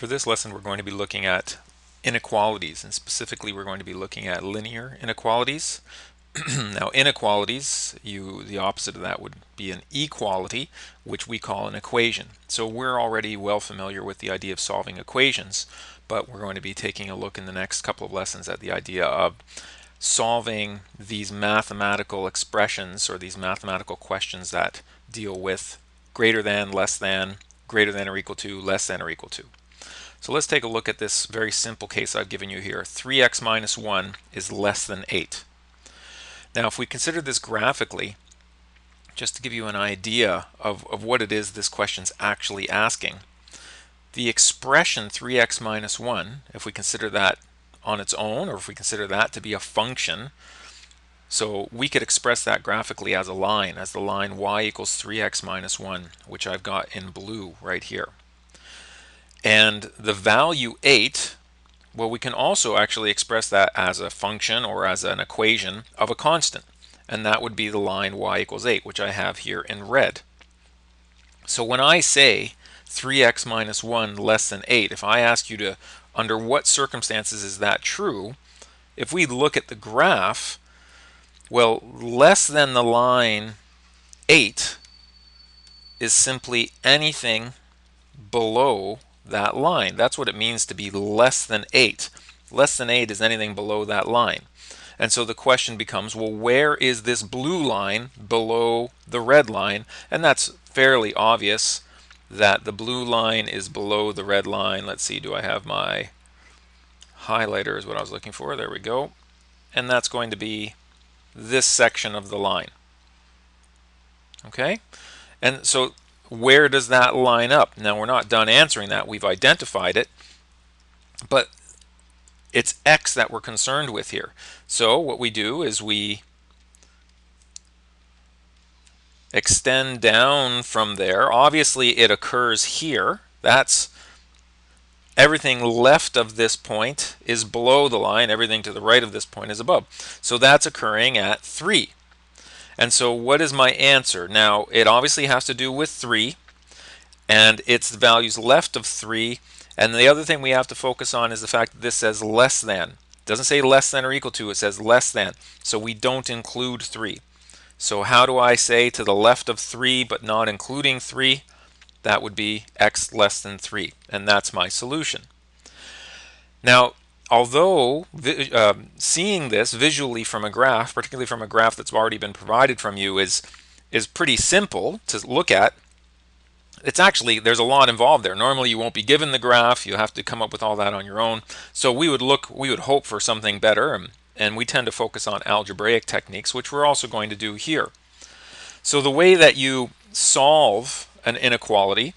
For this lesson we're going to be looking at inequalities and specifically we're going to be looking at linear inequalities. now inequalities, you the opposite of that would be an equality which we call an equation. So we're already well familiar with the idea of solving equations but we're going to be taking a look in the next couple of lessons at the idea of solving these mathematical expressions or these mathematical questions that deal with greater than, less than, greater than or equal to, less than or equal to. So let's take a look at this very simple case I've given you here. 3x minus 1 is less than 8. Now if we consider this graphically, just to give you an idea of, of what it is this question's actually asking, the expression 3x minus 1, if we consider that on its own, or if we consider that to be a function, so we could express that graphically as a line, as the line y equals 3x minus 1, which I've got in blue right here. And the value 8, well, we can also actually express that as a function or as an equation of a constant. And that would be the line y equals 8, which I have here in red. So when I say 3x minus 1 less than 8, if I ask you to, under what circumstances is that true, if we look at the graph, well, less than the line 8 is simply anything below that line. That's what it means to be less than 8. Less than 8 is anything below that line. And so the question becomes, well, where is this blue line below the red line? And that's fairly obvious that the blue line is below the red line. Let's see, do I have my highlighter is what I was looking for. There we go. And that's going to be this section of the line. Okay? And so where does that line up? Now we're not done answering that. We've identified it. But it's x that we're concerned with here. So what we do is we extend down from there. Obviously it occurs here. That's everything left of this point is below the line. Everything to the right of this point is above. So that's occurring at 3. And so what is my answer? Now, it obviously has to do with 3, and it's the values left of 3. And the other thing we have to focus on is the fact that this says less than. It doesn't say less than or equal to, it says less than. So we don't include 3. So how do I say to the left of 3 but not including 3? That would be x less than 3, and that's my solution. Now, although uh, seeing this visually from a graph, particularly from a graph that's already been provided from you, is is pretty simple to look at. It's actually there's a lot involved there. Normally you won't be given the graph; you have to come up with all that on your own. So we would look, we would hope for something better, and, and we tend to focus on algebraic techniques, which we're also going to do here. So the way that you solve an inequality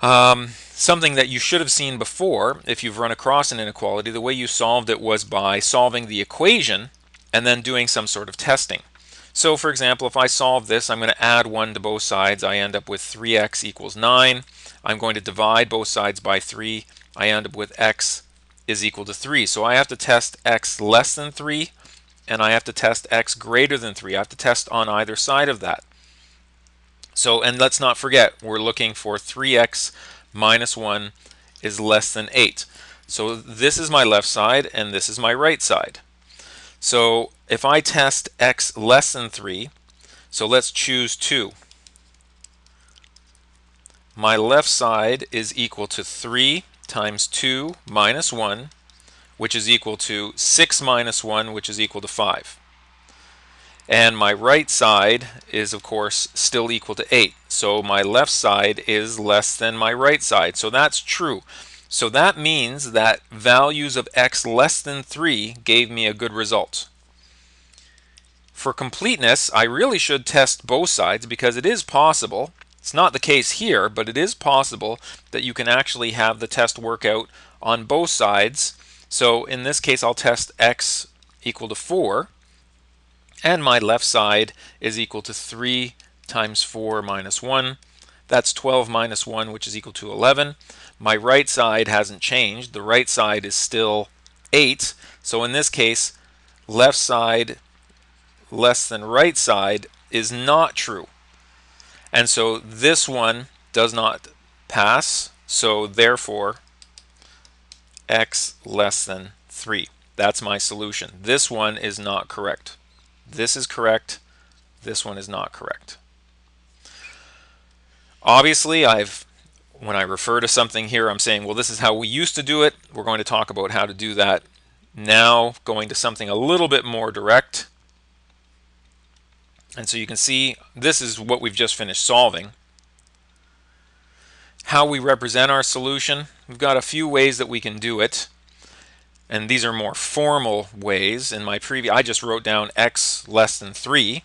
um, something that you should have seen before if you've run across an inequality, the way you solved it was by solving the equation and then doing some sort of testing. So for example, if I solve this, I'm going to add 1 to both sides. I end up with 3x equals 9. I'm going to divide both sides by 3. I end up with x is equal to 3. So I have to test x less than 3 and I have to test x greater than 3. I have to test on either side of that. So, and let's not forget, we're looking for 3x minus 1 is less than 8. So this is my left side and this is my right side. So if I test x less than 3, so let's choose 2. My left side is equal to 3 times 2 minus 1, which is equal to 6 minus 1, which is equal to 5. And my right side is, of course, still equal to 8. So my left side is less than my right side. So that's true. So that means that values of x less than 3 gave me a good result. For completeness, I really should test both sides because it is possible, it's not the case here, but it is possible that you can actually have the test work out on both sides. So in this case, I'll test x equal to 4 and my left side is equal to 3 times 4 minus 1. That's 12 minus 1, which is equal to 11. My right side hasn't changed. The right side is still 8. So in this case, left side less than right side is not true. And so this one does not pass So therefore, x less than 3. That's my solution. This one is not correct. This is correct. This one is not correct. Obviously, I've when I refer to something here, I'm saying, well, this is how we used to do it. We're going to talk about how to do that now, going to something a little bit more direct. And so you can see this is what we've just finished solving. How we represent our solution, we've got a few ways that we can do it. And these are more formal ways. In my previous, I just wrote down x less than 3.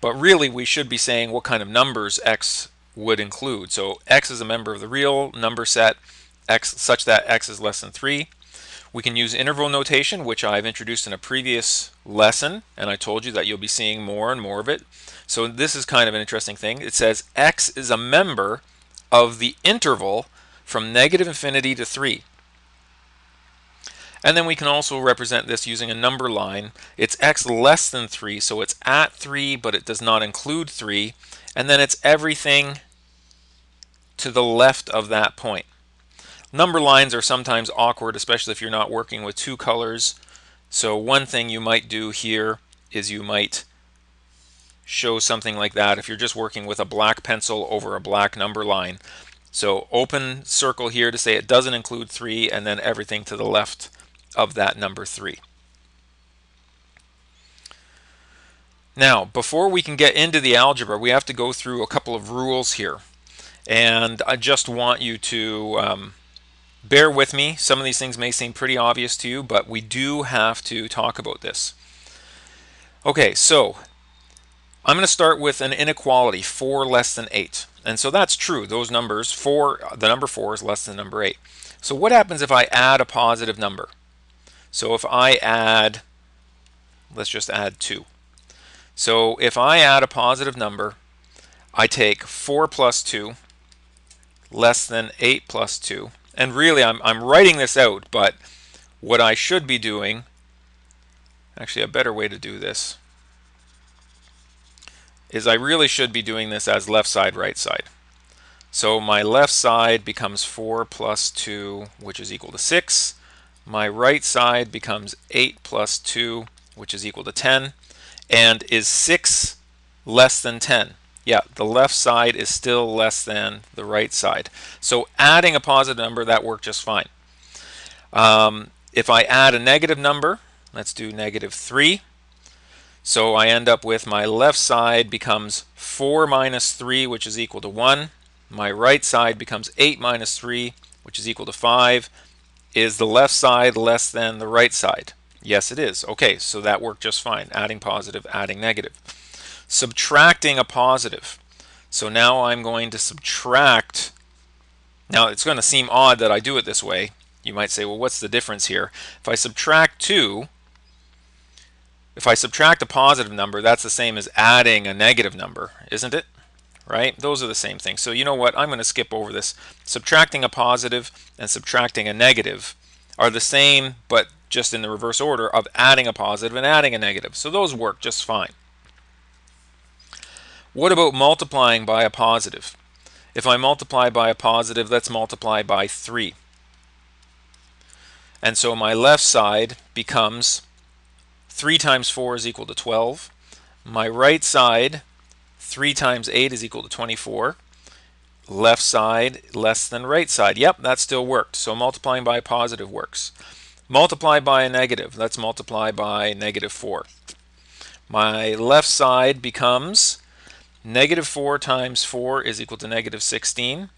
But really, we should be saying what kind of numbers x would include. So x is a member of the real number set x such that x is less than 3. We can use interval notation, which I've introduced in a previous lesson, and I told you that you'll be seeing more and more of it. So this is kind of an interesting thing. It says x is a member of the interval from negative infinity to 3. And then we can also represent this using a number line. It's x less than 3, so it's at 3, but it does not include 3. And then it's everything to the left of that point. Number lines are sometimes awkward, especially if you're not working with two colors. So one thing you might do here is you might show something like that if you're just working with a black pencil over a black number line. So open circle here to say it doesn't include 3 and then everything to the left of that number 3. Now, before we can get into the algebra, we have to go through a couple of rules here. And I just want you to um, bear with me. Some of these things may seem pretty obvious to you, but we do have to talk about this. Okay, so I'm going to start with an inequality, 4 less than 8. And so that's true. Those numbers, 4, the number 4 is less than number 8. So what happens if I add a positive number? So if I add, let's just add 2. So if I add a positive number, I take 4 plus 2 less than 8 plus 2. And really, I'm, I'm writing this out, but what I should be doing, actually a better way to do this, is I really should be doing this as left side, right side. So my left side becomes 4 plus 2, which is equal to 6. My right side becomes 8 plus 2, which is equal to 10 and is 6 less than 10? Yeah, the left side is still less than the right side. So adding a positive number, that worked just fine. Um, if I add a negative number, let's do negative 3. So I end up with my left side becomes 4 minus 3, which is equal to 1. My right side becomes 8 minus 3, which is equal to 5. Is the left side less than the right side? Yes, it is. Okay, so that worked just fine. Adding positive, adding negative. Subtracting a positive. So now I'm going to subtract. Now it's going to seem odd that I do it this way. You might say, well, what's the difference here? If I subtract 2, if I subtract a positive number, that's the same as adding a negative number, isn't it? Right? Those are the same thing. So you know what? I'm going to skip over this. Subtracting a positive and subtracting a negative are the same, but just in the reverse order of adding a positive and adding a negative. So those work just fine. What about multiplying by a positive? If I multiply by a positive, let's multiply by 3. And so my left side becomes 3 times 4 is equal to 12. My right side, 3 times 8 is equal to 24. Left side less than right side. Yep, that still worked. So multiplying by a positive works. Multiply by a negative. Let's multiply by negative 4. My left side becomes negative 4 times 4 is equal to negative 16.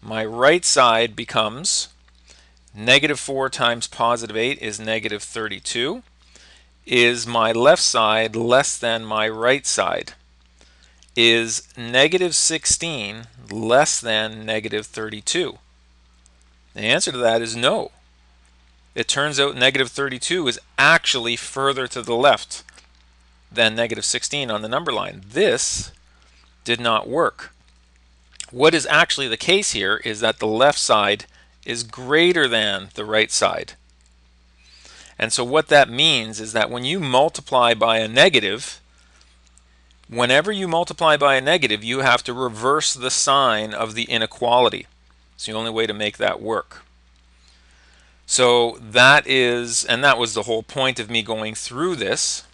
My right side becomes negative 4 times positive 8 is negative 32. Is my left side less than my right side? Is negative 16 less than negative 32? The answer to that is no it turns out negative 32 is actually further to the left than negative 16 on the number line. This did not work. What is actually the case here is that the left side is greater than the right side. And so what that means is that when you multiply by a negative, whenever you multiply by a negative, you have to reverse the sign of the inequality. It's the only way to make that work. So that is, and that was the whole point of me going through this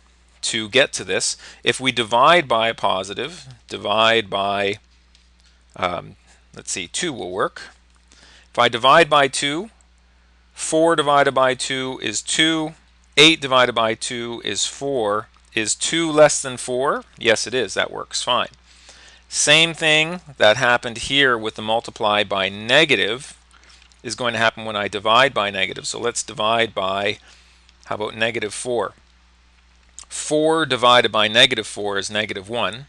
to get to this. If we divide by a positive, divide by, um, let's see, 2 will work. If I divide by 2, 4 divided by 2 is 2, 8 divided by 2 is 4. Is 2 less than 4? Yes, it is. That works fine. Same thing that happened here with the multiply by negative is going to happen when I divide by negative. So let's divide by, how about negative 4? 4 divided by negative 4 is negative 1.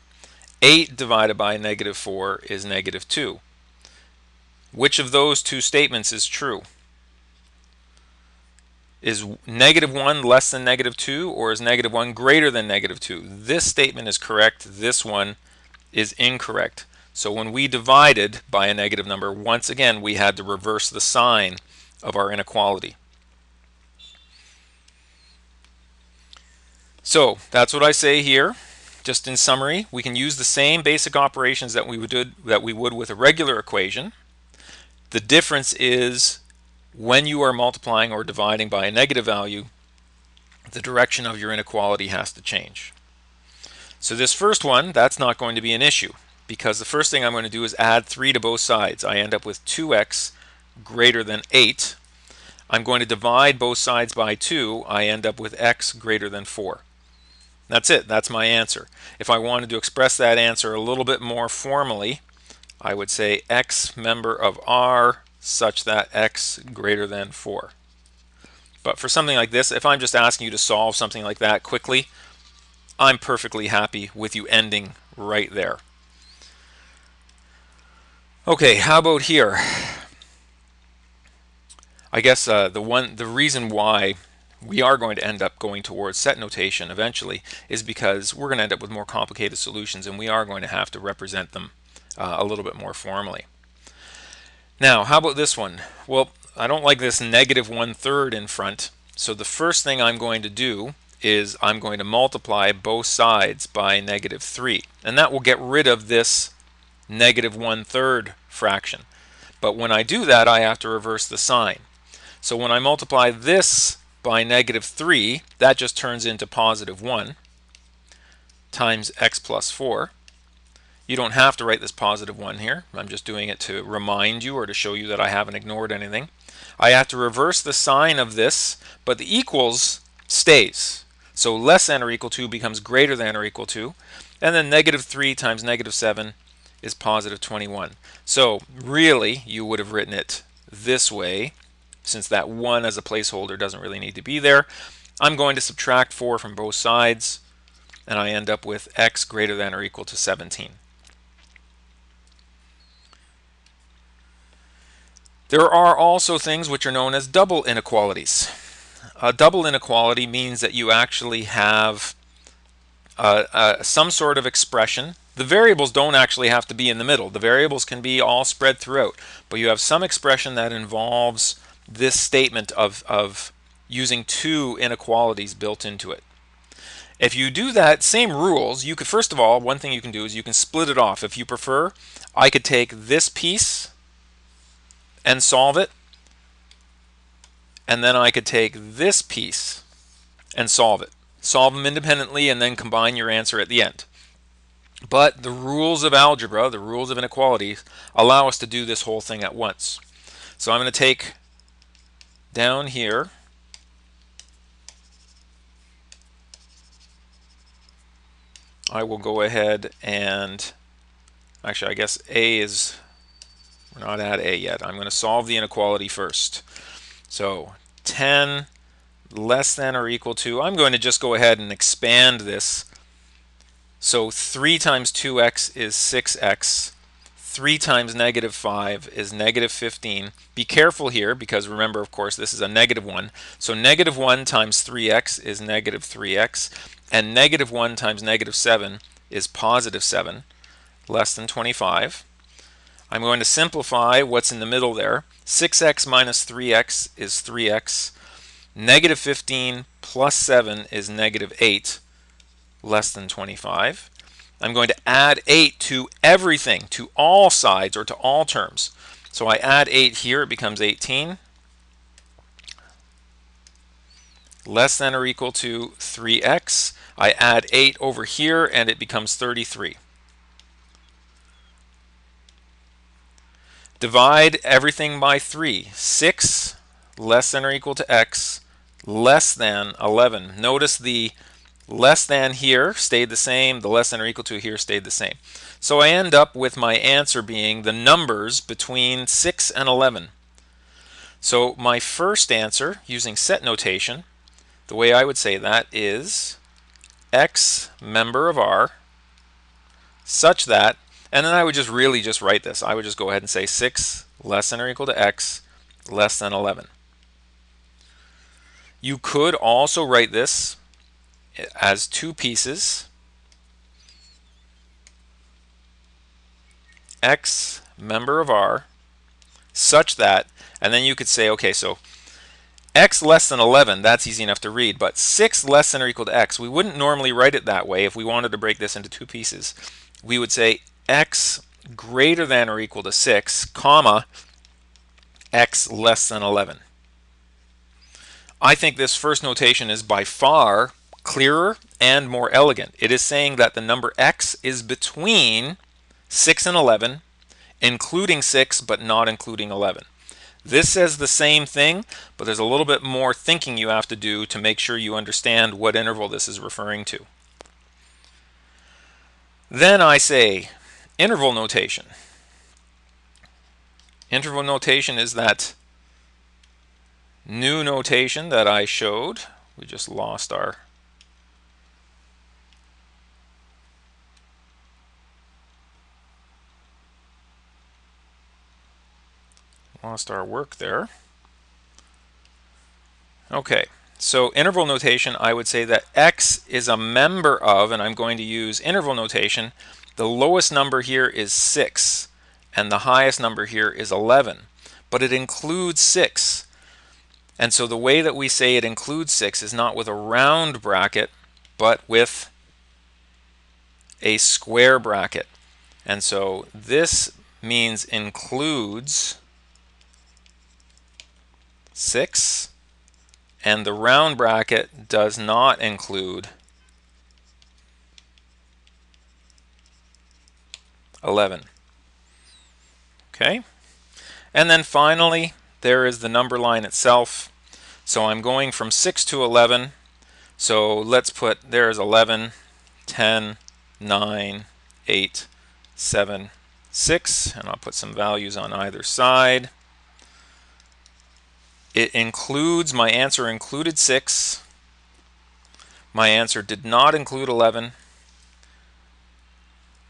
8 divided by negative 4 is negative 2. Which of those two statements is true? Is negative 1 less than negative 2 or is negative 1 greater than negative 2? This statement is correct. This one is incorrect. So when we divided by a negative number, once again, we had to reverse the sign of our inequality. So that's what I say here. Just in summary, we can use the same basic operations that we would do, that we would with a regular equation. The difference is when you are multiplying or dividing by a negative value, the direction of your inequality has to change. So this first one, that's not going to be an issue because the first thing I'm going to do is add 3 to both sides. I end up with 2x greater than 8. I'm going to divide both sides by 2. I end up with x greater than 4. That's it. That's my answer. If I wanted to express that answer a little bit more formally, I would say x member of R such that x greater than 4. But for something like this, if I'm just asking you to solve something like that quickly, I'm perfectly happy with you ending right there. Okay, how about here? I guess uh, the one the reason why we are going to end up going towards set notation eventually is because we're going to end up with more complicated solutions and we are going to have to represent them uh, a little bit more formally. Now, how about this one? Well, I don't like this negative one-third in front, so the first thing I'm going to do is I'm going to multiply both sides by negative 3. And that will get rid of this negative one-third fraction. But when I do that, I have to reverse the sign. So when I multiply this by negative 3, that just turns into positive 1 times x plus 4. You don't have to write this positive 1 here. I'm just doing it to remind you or to show you that I haven't ignored anything. I have to reverse the sign of this, but the equals stays. So less than or equal to becomes greater than or equal to. And then negative 3 times negative 7 is positive 21. So really, you would have written it this way, since that 1 as a placeholder doesn't really need to be there. I'm going to subtract 4 from both sides, and I end up with x greater than or equal to 17. There are also things which are known as double inequalities. A double inequality means that you actually have uh, uh, some sort of expression the variables don't actually have to be in the middle. The variables can be all spread throughout, but you have some expression that involves this statement of, of using two inequalities built into it. If you do that, same rules, you could first of all, one thing you can do is you can split it off. If you prefer, I could take this piece and solve it, and then I could take this piece and solve it. Solve them independently and then combine your answer at the end. But the rules of algebra, the rules of inequality, allow us to do this whole thing at once. So I'm going to take down here I will go ahead and actually I guess A is we're not at A yet. I'm going to solve the inequality first. So 10 less than or equal to I'm going to just go ahead and expand this so 3 times 2x is 6x. 3 times negative 5 is negative 15. Be careful here because remember, of course, this is a negative 1. So negative 1 times 3x is negative 3x. And negative 1 times negative 7 is positive 7, less than 25. I'm going to simplify what's in the middle there. 6x minus 3x is 3x. Negative 15 plus 7 is negative 8 less than 25. I'm going to add 8 to everything, to all sides or to all terms. So I add 8 here, it becomes 18. Less than or equal to 3x. I add 8 over here and it becomes 33. Divide everything by 3. 6 less than or equal to x less than 11. Notice the less than here stayed the same, the less than or equal to here stayed the same. So I end up with my answer being the numbers between 6 and 11. So my first answer, using set notation, the way I would say that is x member of R such that, and then I would just really just write this. I would just go ahead and say 6 less than or equal to x less than 11. You could also write this as two pieces. X member of R such that, and then you could say, okay, so x less than 11, that's easy enough to read, but 6 less than or equal to x, we wouldn't normally write it that way if we wanted to break this into two pieces. We would say x greater than or equal to 6, comma, x less than 11. I think this first notation is by far clearer and more elegant. It is saying that the number x is between 6 and 11, including 6 but not including 11. This says the same thing, but there's a little bit more thinking you have to do to make sure you understand what interval this is referring to. Then I say interval notation. Interval notation is that new notation that I showed. We just lost our lost our work there. Okay, so interval notation, I would say that x is a member of, and I'm going to use interval notation, the lowest number here is 6, and the highest number here is 11, but it includes 6. And so the way that we say it includes 6 is not with a round bracket, but with a square bracket. And so this means includes 6, and the round bracket does not include 11. Okay, and then finally, there is the number line itself. So I'm going from 6 to 11. So let's put, there's 11, 10, 9, 8, 7, 6, and I'll put some values on either side. It includes, my answer included 6. My answer did not include 11.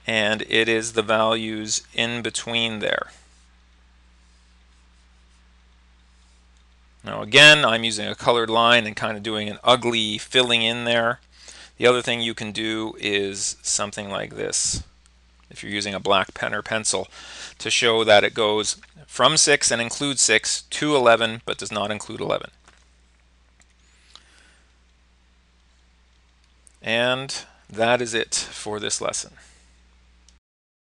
And it is the values in between there. Now again, I'm using a colored line and kind of doing an ugly filling in there. The other thing you can do is something like this, if you're using a black pen or pencil, to show that it goes from 6 and includes 6 to 11, but does not include 11. And that is it for this lesson.